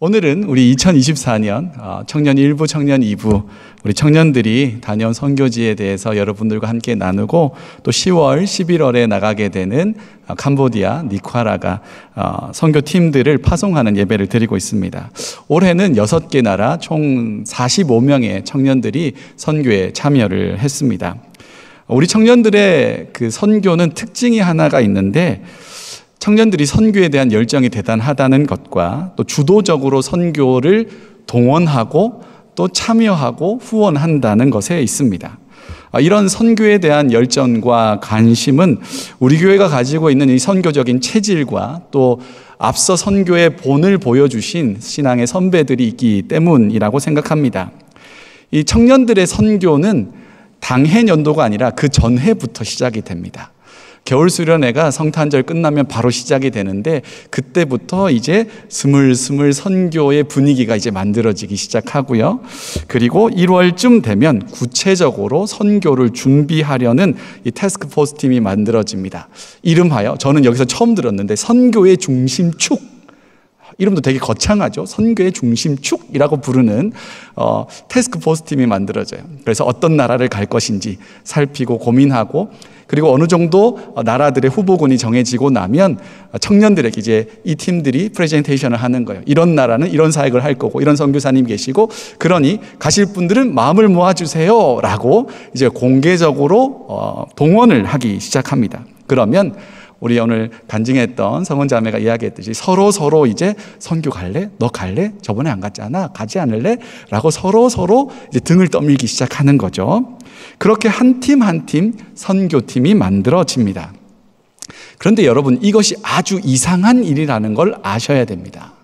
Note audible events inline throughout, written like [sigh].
오늘은 우리 2024년 어, 청년 1부, 청년 2부 우리 청년들이 다녀온 선교지에 대해서 여러분들과 함께 나누고 또 10월, 11월에 나가게 되는 어, 캄보디아, 니콰라가 어, 선교팀들을 파송하는 예배를 드리고 있습니다. 올해는 6개 나라 총 45명의 청년들이 선교에 참여를 했습니다. 우리 청년들의 그 선교는 특징이 하나가 있는데 청년들이 선교에 대한 열정이 대단하다는 것과 또 주도적으로 선교를 동원하고 또 참여하고 후원한다는 것에 있습니다. 아, 이런 선교에 대한 열정과 관심은 우리 교회가 가지고 있는 이 선교적인 체질과 또 앞서 선교의 본을 보여주신 신앙의 선배들이 있기 때문이라고 생각합니다. 이 청년들의 선교는 당해 연도가 아니라 그 전해부터 시작이 됩니다. 겨울 수련회가 성탄절 끝나면 바로 시작이 되는데 그때부터 이제 스물스물 선교의 분위기가 이제 만들어지기 시작하고요. 그리고 1월쯤 되면 구체적으로 선교를 준비하려는 이 태스크 포스 팀이 만들어집니다. 이름하여 저는 여기서 처음 들었는데 선교의 중심축 이름도 되게 거창하죠. 선교의 중심축이라고 부르는 어, 테스크 포스 팀이 만들어져요. 그래서 어떤 나라를 갈 것인지 살피고 고민하고 그리고 어느 정도 나라들의 후보군이 정해지고 나면 청년들에게 이제 이 팀들이 프레젠테이션을 하는 거예요. 이런 나라는 이런 사역을 할 거고 이런 선교사님 계시고 그러니 가실 분들은 마음을 모아주세요라고 이제 공개적으로 어, 동원을 하기 시작합니다. 그러면 우리 오늘 간증했던 성원 자매가 이야기했듯이 서로 서로 이제 선교 갈래? 너 갈래? 저번에 안 갔잖아. 가지 않을래? 라고 서로 서로 이제 등을 떠밀기 시작하는 거죠. 그렇게 한 팀 한 팀 선교팀이 만들어집니다. 그런데 여러분 이것이 아주 이상한 일이라는 걸 아셔야 됩니다.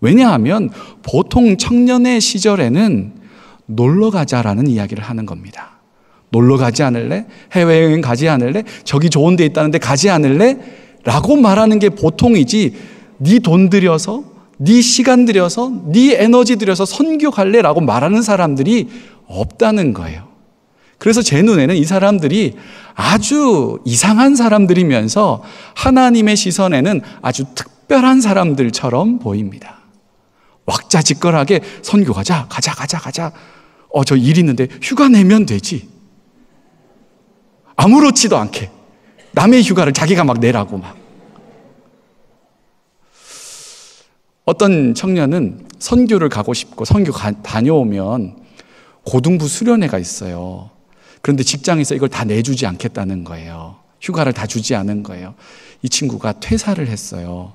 왜냐하면 보통 청년의 시절에는 놀러 가자라는 이야기를 하는 겁니다. 놀러 가지 않을래? 해외여행 가지 않을래? 저기 좋은 데 있다는데 가지 않을래? 라고 말하는 게 보통이지 네 돈 들여서 네 시간 들여서 네 에너지 들여서 선교 갈래 라고 말하는 사람들이 없다는 거예요. 그래서 제 눈에는 이 사람들이 아주 이상한 사람들이면서 하나님의 시선에는 아주 특별한 사람들처럼 보입니다. 왁자지껄하게 선교 가자, 가자, 가자, 가자. 어, 저 일 있는데 휴가 내면 되지. 아무렇지도 않게 남의 휴가를 자기가 막 내라고 막. 어떤 청년은 선교를 가고 싶고 선교 가, 다녀오면 고등부 수련회가 있어요. 그런데 직장에서 이걸 다 내주지 않겠다는 거예요. 휴가를 다 주지 않은 거예요. 이 친구가 퇴사를 했어요.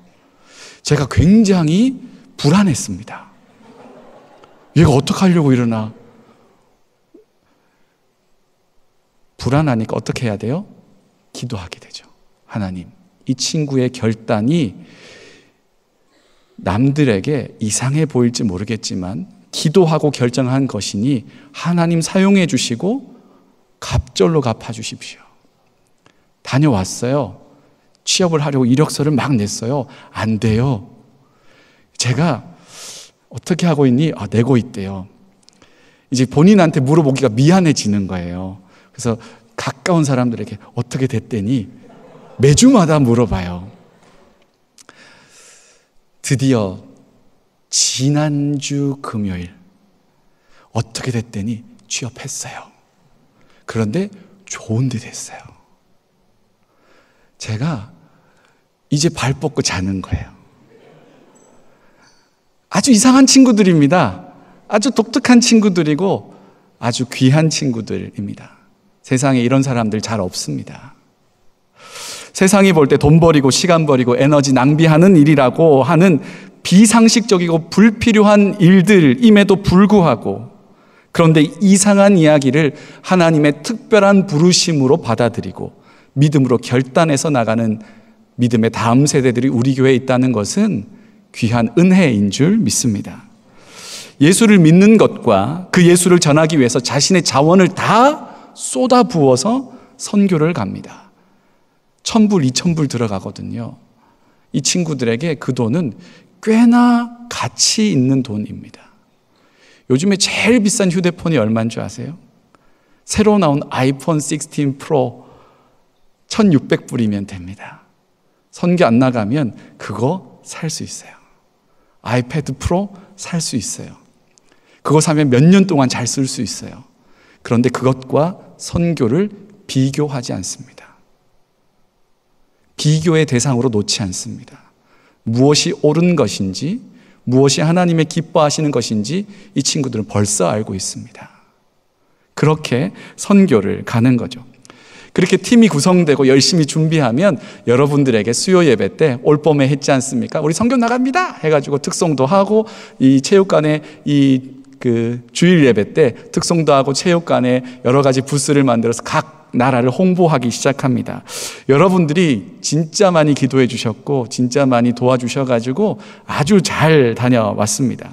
제가 굉장히 불안했습니다. 얘가 어떻게 하려고 이러나. 불안하니까 어떻게 해야 돼요? 기도하게 되죠. 하나님, 이 친구의 결단이 남들에게 이상해 보일지 모르겠지만 기도하고 결정한 것이니 하나님 사용해 주시고 갑절로 갚아 주십시오. 다녀왔어요. 취업을 하려고 이력서를 막 냈어요. 안 돼요. 제가 어떻게 하고 있니? 아, 내고 있대요. 이제 본인한테 물어보기가 미안해지는 거예요. 그래서 가까운 사람들에게 어떻게 됐대니 매주마다 물어봐요. 드디어 지난주 금요일 어떻게 됐대니 취업했어요. 그런데 좋은 데 됐어요. 제가 이제 발 뻗고 자는 거예요. 아주 이상한 친구들입니다. 아주 독특한 친구들이고 아주 귀한 친구들입니다. 세상에 이런 사람들 잘 없습니다. 세상이 볼 때 돈 버리고 시간 버리고 에너지 낭비하는 일이라고 하는 비상식적이고 불필요한 일들임에도 불구하고 그런데 이상한 이야기를 하나님의 특별한 부르심으로 받아들이고 믿음으로 결단해서 나가는 믿음의 다음 세대들이 우리 교회에 있다는 것은 귀한 은혜인 줄 믿습니다. 예수를 믿는 것과 그 예수를 전하기 위해서 자신의 자원을 다 쏟아 부어서 선교를 갑니다. 천불, 이천불 들어가거든요. 이 친구들에게 그 돈은 꽤나 가치 있는 돈입니다. 요즘에 제일 비싼 휴대폰이 얼마인 줄 아세요? 새로 나온 아이폰 16 프로 1600불이면 됩니다. 선교 안 나가면 그거 살 수 있어요. 아이패드 프로 살 수 있어요. 그거 사면 몇 년 동안 잘 쓸 수 있어요. 그런데 그것과 선교를 비교하지 않습니다. 비교의 대상으로 놓지 않습니다. 무엇이 옳은 것인지, 무엇이 하나님의 기뻐하시는 것인지 이 친구들은 벌써 알고 있습니다. 그렇게 선교를 가는 거죠. 그렇게 팀이 구성되고 열심히 준비하면 여러분들에게 수요 예배 때 올 봄에 했지 않습니까? 우리 성교 나갑니다! 해가지고 특송도 하고 이 체육관에 이 그 주일 예배 때 특송도 하고 체육관에 여러 가지 부스를 만들어서 각 나라를 홍보하기 시작합니다. 여러분들이 진짜 많이 기도해 주셨고, 진짜 많이 도와주셔 가지고 아주 잘 다녀왔습니다.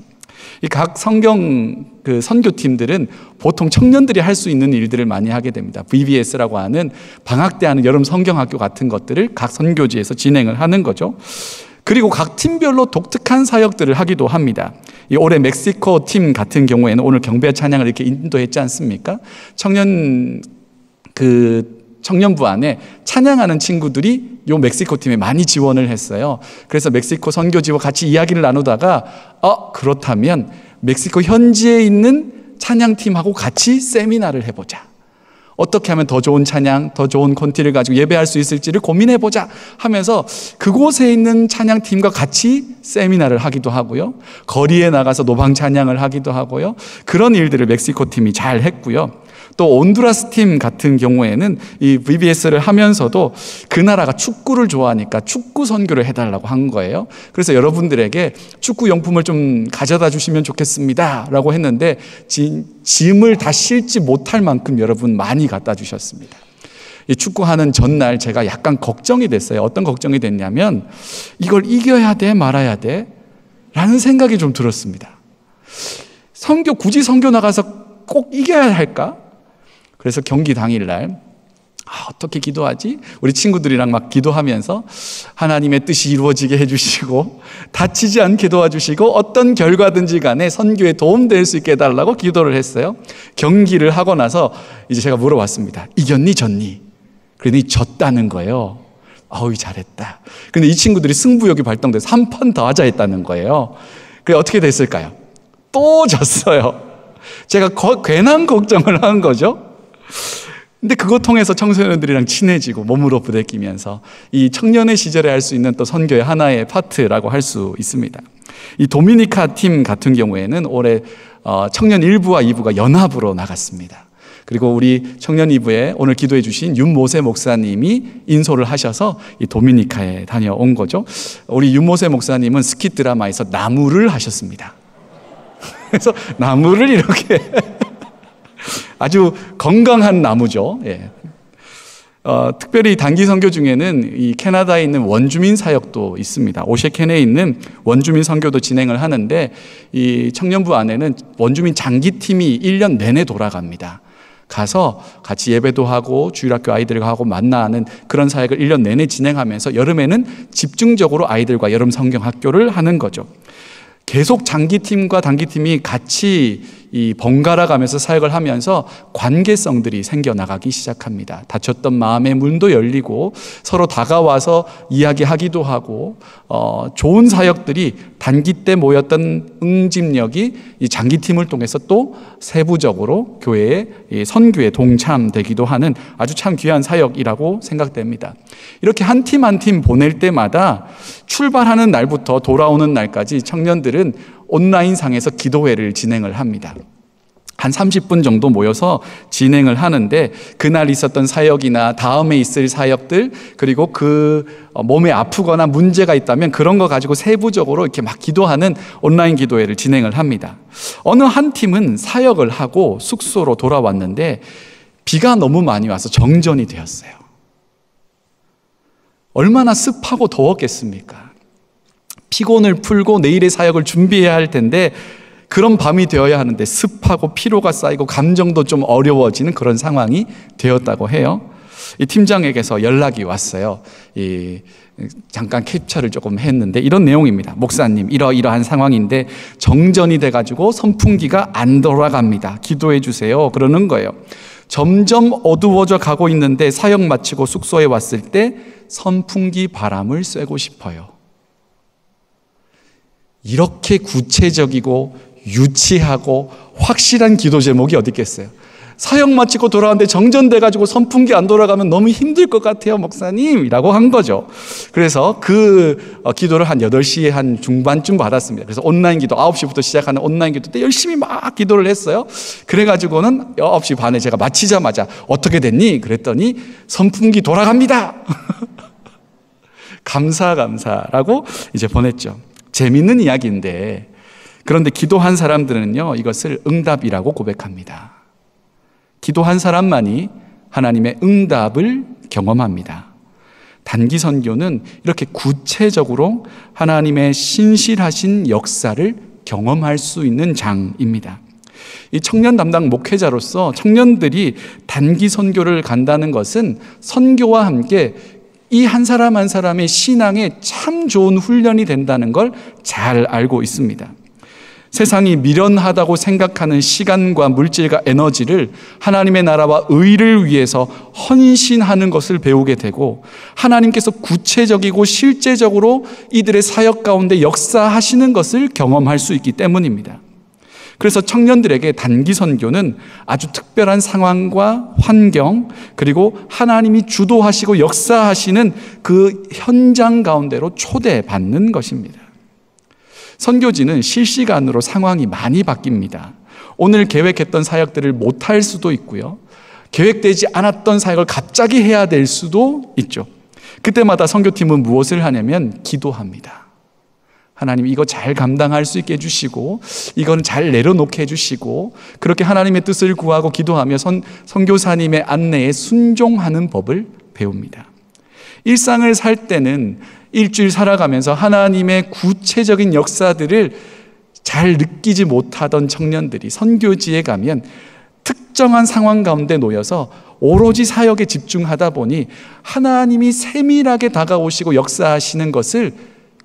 이 각 성경 그 선교팀들은 보통 청년들이 할 수 있는 일들을 많이 하게 됩니다. VBS라고 하는 방학 때 하는 여름 성경학교 같은 것들을 각 선교지에서 진행을 하는 거죠. 그리고 각 팀별로 독특한 사역들을 하기도 합니다. 이 올해 멕시코 팀 같은 경우에는 오늘 경배 찬양을 이렇게 인도했지 않습니까? 청년 그 청년부 안에 찬양하는 친구들이 요 멕시코 팀에 많이 지원을 했어요. 그래서 멕시코 선교지와 같이 이야기를 나누다가 어 그렇다면 멕시코 현지에 있는 찬양팀하고 같이 세미나를 해보자. 어떻게 하면 더 좋은 찬양, 더 좋은 콘티를 가지고 예배할 수 있을지를 고민해 보자 하면서 그곳에 있는 찬양 팀과 같이 세미나를 하기도 하고요. 거리에 나가서 노방 찬양을 하기도 하고요. 그런 일들을 멕시코 팀이 잘 했고요. 또 온두라스 팀 같은 경우에는 이 VBS를 하면서도 그 나라가 축구를 좋아하니까 축구 선교를 해달라고 한 거예요. 그래서 여러분들에게 축구 용품을 좀 가져다 주시면 좋겠습니다 라고 했는데 짐을 다 실지 못할 만큼 여러분 많이 갖다 주셨습니다. 이 축구하는 전날 제가 약간 걱정이 됐어요. 어떤 걱정이 됐냐면 이걸 이겨야 돼 말아야 돼 라는 생각이 좀 들었습니다. 성교 굳이 성교 나가서 꼭 이겨야 할까? 그래서 경기 당일날 아, 어떻게 기도하지? 우리 친구들이랑 막 기도하면서 하나님의 뜻이 이루어지게 해주시고 다치지 않게 도와주시고 어떤 결과든지 간에 선교에 도움될 수 있게 해달라고 기도를 했어요. 경기를 하고 나서 이제 제가 물어봤습니다. 이겼니, 졌니? 그러니 졌다는 거예요. 아우, 잘했다. 근데 이 친구들이 승부욕이 발동돼서 한 판 더 하자 했다는 거예요. 그래, 어떻게 됐을까요? 또 졌어요. 제가 거, 괜한 걱정을 한 거죠. 근데 그거 통해서 청소년들이랑 친해지고 몸으로 부대끼면서 이 청년의 시절에 할 수 있는 또 선교의 하나의 파트라고 할 수 있습니다. 이 도미니카 팀 같은 경우에는 올해 어, 청년 1부와 2부가 연합으로 나갔습니다. 그리고 우리 청년 2부에 오늘 기도해 주신 윤모세 목사님이 인솔을 하셔서 이 도미니카에 다녀온 거죠. 우리 윤모세 목사님은 skit 드라마에서 나무를 하셨습니다. [laughs] 그래서 나무를 이렇게 [laughs] 아주 건강한 나무죠. 예. 어, 특별히 단기 선교 중에는 이 캐나다에 있는 원주민 사역도 있습니다. 오셰켄에 있는 원주민 선교도 진행을 하는데 이 청년부 안에는 원주민 장기팀이 1년 내내 돌아갑니다. 가서 같이 예배도 하고 주일학교 아이들과 하고 만나는 그런 사역을 1년 내내 진행하면서 여름에는 집중적으로 아이들과 여름 성경 학교를 하는 거죠. 계속 장기팀과 단기팀이 같이 이 번갈아 가면서 사역을 하면서 관계성들이 생겨나가기 시작합니다. 닫혔던 마음의 문도 열리고 서로 다가와서 이야기하기도 하고 어, 좋은 사역들이 단기 때 모였던 응집력이 이 장기팀을 통해서 또 세부적으로 교회의 선교에 동참되기도 하는 아주 참 귀한 사역이라고 생각됩니다. 이렇게 한 팀 한팀 보낼 때마다 출발하는 날부터 돌아오는 날까지 청년들은 온라인 상에서 기도회를 진행을 합니다. 한 30분 정도 모여서 진행을 하는데 그날 있었던 사역이나 다음에 있을 사역들 그리고 그 어, 몸에 아프거나 문제가 있다면 그런 거 가지고 세부적으로 이렇게 막 기도하는 온라인 기도회를 진행을 합니다. 어느 한 팀은 사역을 하고 숙소로 돌아왔는데 비가 너무 많이 와서 정전이 되었어요. 얼마나 습하고 더웠겠습니까? 피곤을 풀고 내일의 사역을 준비해야 할 텐데 그런 밤이 되어야 하는데 습하고 피로가 쌓이고 감정도 좀 어려워지는 그런 상황이 되었다고 해요. 이 팀장에게서 연락이 왔어요. 이 잠깐 캡처를 조금 했는데 이런 내용입니다. 목사님, 이러이러한 상황인데 정전이 돼가지고 선풍기가 안 돌아갑니다. 기도해 주세요. 그러는 거예요. 점점 어두워져 가고 있는데 사역 마치고 숙소에 왔을 때 선풍기 바람을 쐬고 싶어요. 이렇게 구체적이고 유치하고 확실한 기도 제목이 어디 있겠어요? 사역 마치고 돌아왔는데 정전돼 가지고 선풍기 안 돌아가면 너무 힘들 것 같아요, 목사님이라고 한 거죠. 그래서 그 어, 기도를 한 8시에 한 중반쯤 받았습니다. 그래서 온라인 기도 9시부터 시작하는 온라인 기도 때 열심히 막 기도를 했어요. 그래 가지고는 9시 반에 제가 마치자마자 어떻게 됐니? 그랬더니 선풍기 돌아갑니다. [laughs] 감사 감사라고 이제 보냈죠. 재밌는 이야기인데 그런데 기도한 사람들은요, 이것을 응답이라고 고백합니다. 기도한 사람만이 하나님의 응답을 경험합니다. 단기 선교는 이렇게 구체적으로 하나님의 신실하신 역사를 경험할 수 있는 장입니다. 이 청년 담당 목회자로서 청년들이 단기 선교를 간다는 것은 선교와 함께 이 한 사람 한 사람의 신앙에 참 좋은 훈련이 된다는 걸 잘 알고 있습니다. 세상이 미련하다고 생각하는 시간과 물질과 에너지를 하나님의 나라와 의를 위해서 헌신하는 것을 배우게 되고 하나님께서 구체적이고 실제적으로 이들의 사역 가운데 역사하시는 것을 경험할 수 있기 때문입니다. 그래서 청년들에게 단기 선교는 아주 특별한 상황과 환경 그리고 하나님이 주도하시고 역사하시는 그 현장 가운데로 초대받는 것입니다. 선교지는 실시간으로 상황이 많이 바뀝니다. 오늘 계획했던 사역들을 못할 수도 있고요. 계획되지 않았던 사역을 갑자기 해야 될 수도 있죠. 그때마다 선교팀은 무엇을 하냐면 기도합니다. 하나님 이거 잘 감당할 수 있게 해주시고 이거는 잘 내려놓게 해주시고 그렇게 하나님의 뜻을 구하고 기도하며 선, 선교사님의 안내에 순종하는 법을 배웁니다. 일상을 살 때는 일주일 살아가면서 하나님의 구체적인 역사들을 잘 느끼지 못하던 청년들이 선교지에 가면 특정한 상황 가운데 놓여서 오로지 사역에 집중하다 보니 하나님이 세밀하게 다가오시고 역사하시는 것을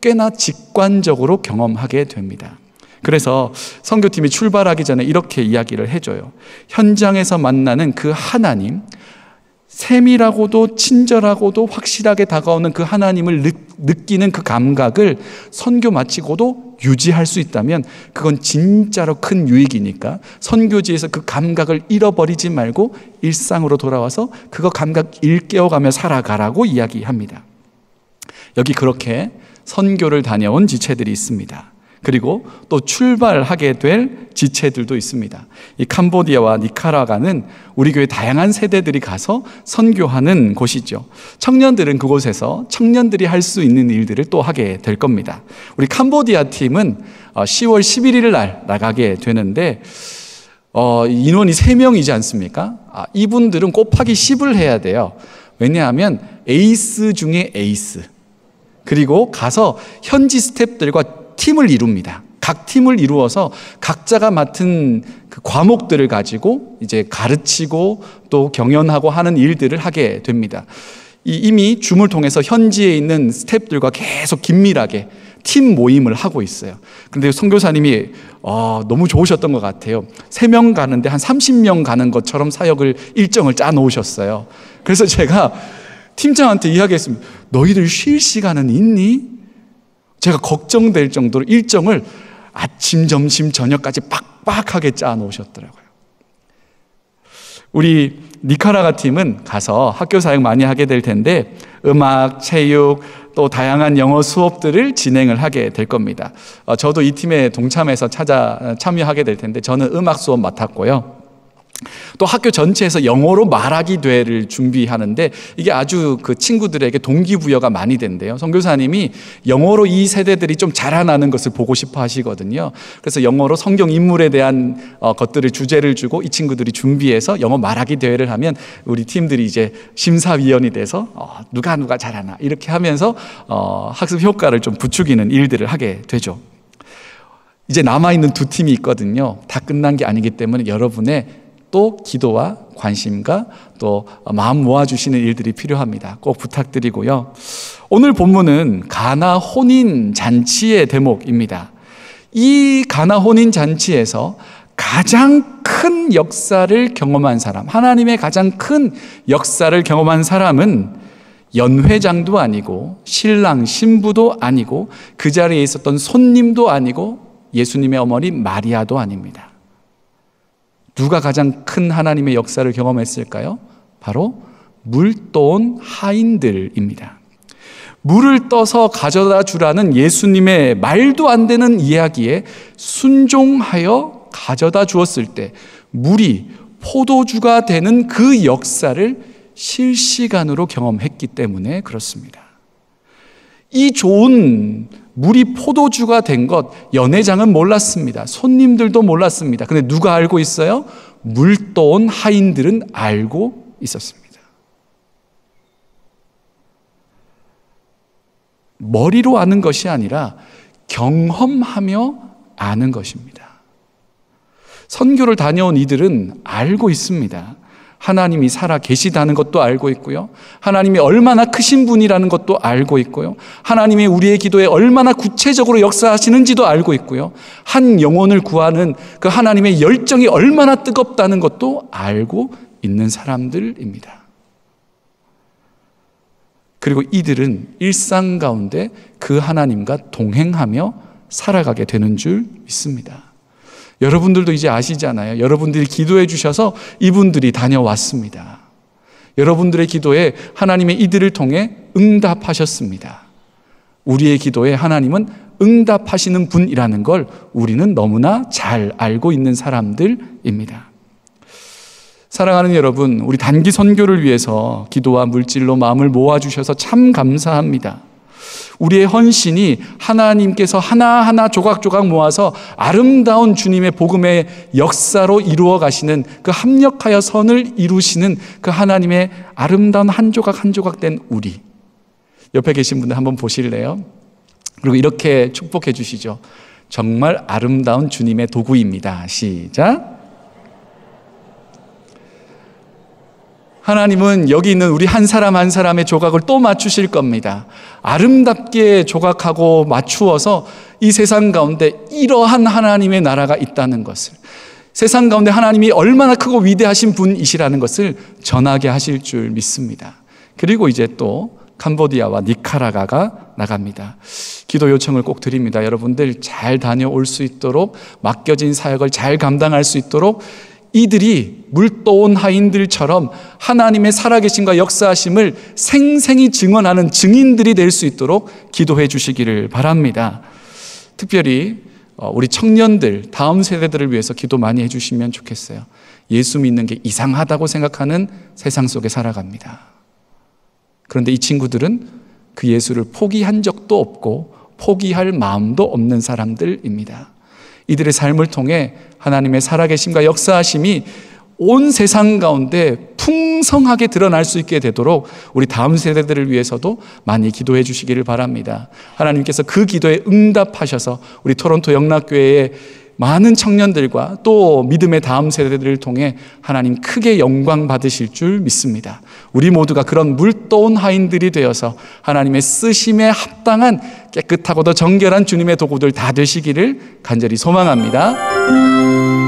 꽤나 직관적으로 경험하게 됩니다. 그래서 선교팀이 출발하기 전에 이렇게 이야기를 해줘요. 현장에서 만나는 그 하나님, 세밀하고도 친절하고도 확실하게 다가오는 그 하나님을 느끼는 그 감각을 선교 마치고도 유지할 수 있다면 그건 진짜로 큰 유익이니까 선교지에서 그 감각을 잃어버리지 말고 일상으로 돌아와서 그거 감각 일깨워가며 살아가라고 이야기합니다. 여기 그렇게 선교를 다녀온 지체들이 있습니다. 그리고 또 출발하게 될 지체들도 있습니다. 이 캄보디아와 니카라가는 우리 교회 다양한 세대들이 가서 선교하는 곳이죠. 청년들은 그곳에서 청년들이 할 수 있는 일들을 또 하게 될 겁니다. 우리 캄보디아 팀은 10월 어, 11일 날 나가게 되는데 어, 인원이 3명이지 않습니까? 아, 이분들은 곱하기 10을 해야 돼요. 왜냐하면 에이스 중에 에이스. 그리고 가서 현지 스탭들과 팀을 이룹니다. 각 팀을 이루어서 각자가 맡은 그 과목들을 가지고 이제 가르치고 또 경연하고 하는 일들을 하게 됩니다. 이미 줌을 통해서 현지에 있는 스탭들과 계속 긴밀하게 팀 모임을 하고 있어요. 근데 선교사님이 어, 너무 좋으셨던 것 같아요. 세명 가는데 한 30명 가는 것처럼 사역을 일정을 짜 놓으셨어요. 그래서 제가 팀장한테 이야기했습니다. 너희들 쉴 시간은 있니? 제가 걱정될 정도로 일정을 아침, 점심, 저녁까지 빡빡하게 짜 놓으셨더라고요. 우리 니카라가 팀은 가서 학교 사역 많이 하게 될 텐데 음악, 체육, 또 다양한 영어 수업들을 진행을 하게 될 겁니다. 어, 저도 이 팀에 동참해서 찾아 참여하게 될 텐데 저는 음악 수업 맡았고요. 또 학교 전체에서 영어로 말하기 대회를 준비하는데 이게 아주 그 친구들에게 동기부여가 많이 된대요. 선교사님이 영어로 이 세대들이 좀 자라나는 것을 보고 싶어 하시거든요. 그래서 영어로 성경 인물에 대한 어, 것들을 주제를 주고 이 친구들이 준비해서 영어 말하기 대회를 하면 우리 팀들이 이제 심사위원이 돼서 어, 누가 누가 잘하나 이렇게 하면서 어, 학습 효과를 좀 부추기는 일들을 하게 되죠. 이제 남아있는 두 팀이 있거든요. 다 끝난 게 아니기 때문에 여러분의 또 기도와 관심과 또 마음 모아주시는 일들이 필요합니다. 꼭 부탁드리고요. 오늘 본문은 가나 혼인 잔치의 대목입니다. 이 가나 혼인 잔치에서 가장 큰 역사를 경험한 사람, 하나님의 가장 큰 역사를 경험한 사람은 연회장도 아니고 신랑, 신부도 아니고 그 자리에 있었던 손님도 아니고 예수님의 어머니 마리아도 아닙니다. 누가 가장 큰 하나님의 역사를 경험했을까요? 바로 물떠온 하인들입니다. 물을 떠서 가져다 주라는 예수님의 말도 안 되는 이야기에 순종하여 가져다 주었을 때 물이 포도주가 되는 그 역사를 실시간으로 경험했기 때문에 그렇습니다. 이 좋은 물이 포도주가 된 것 연회장은 몰랐습니다. 손님들도 몰랐습니다. 근데 누가 알고 있어요? 물 떠온 하인들은 알고 있었습니다. 머리로 아는 것이 아니라 경험하며 아는 것입니다. 선교를 다녀온 이들은 알고 있습니다. 하나님이 살아 계시다는 것도 알고 있고요. 하나님이 얼마나 크신 분이라는 것도 알고 있고요. 하나님이 우리의 기도에 얼마나 구체적으로 역사하시는지도 알고 있고요. 한 영혼을 구하는 그 하나님의 열정이 얼마나 뜨겁다는 것도 알고 있는 사람들입니다. 그리고 이들은 일상 가운데 그 하나님과 동행하며 살아가게 되는 줄 믿습니다. 여러분들도 이제 아시잖아요. 여러분들이 기도해 주셔서 이분들이 다녀왔습니다. 여러분들의 기도에 하나님의 이들을 통해 응답하셨습니다. 우리의 기도에 하나님은 응답하시는 분이라는 걸 우리는 너무나 잘 알고 있는 사람들입니다. 사랑하는 여러분, 우리 단기 선교를 위해서 기도와 물질로 마음을 모아주셔서 참 감사합니다. 우리의 헌신이 하나님께서 하나하나 조각조각 모아서 아름다운 주님의 복음의 역사로 이루어 가시는 그 합력하여 선을 이루시는 그 하나님의 아름다운 한 조각 한 조각 된 우리. 옆에 계신 분들 한번 보실래요? 그리고 이렇게 축복해 주시죠. 정말 아름다운 주님의 도구입니다. 시작. 하나님은 여기 있는 우리 한 사람 한 사람의 조각을 또 맞추실 겁니다. 아름답게 조각하고 맞추어서 이 세상 가운데 이러한 하나님의 나라가 있다는 것을 세상 가운데 하나님이 얼마나 크고 위대하신 분이시라는 것을 전하게 하실 줄 믿습니다. 그리고 이제 또 캄보디아와 니카라가가 나갑니다. 기도 요청을 꼭 드립니다. 여러분들 잘 다녀올 수 있도록 맡겨진 사역을 잘 감당할 수 있도록 이들이 물떠온 하인들처럼 하나님의 살아계심과 역사하심을 생생히 증언하는 증인들이 될 수 있도록 기도해 주시기를 바랍니다. 특별히 어, 우리 청년들, 다음 세대들을 위해서 기도 많이 해 주시면 좋겠어요. 예수 믿는 게 이상하다고 생각하는 세상 속에 살아갑니다. 그런데 이 친구들은 그 예수를 포기한 적도 없고 포기할 마음도 없는 사람들입니다. 이들의 삶을 통해 하나님의 살아계심과 역사하심이 온 세상 가운데 풍성하게 드러날 수 있게 되도록 우리 다음 세대들을 위해서도 많이 기도해 주시기를 바랍니다. 하나님께서 그 기도에 응답하셔서 우리 토론토 영락교회의 많은 청년들과 또 믿음의 다음 세대들을 통해 하나님 크게 영광 받으실 줄 믿습니다. 우리 모두가 그런 물떠온 하인들이 되어서 하나님의 쓰심에 합당한 깨끗하고도 정결한 주님의 도구들 다 되시기를 간절히 소망합니다.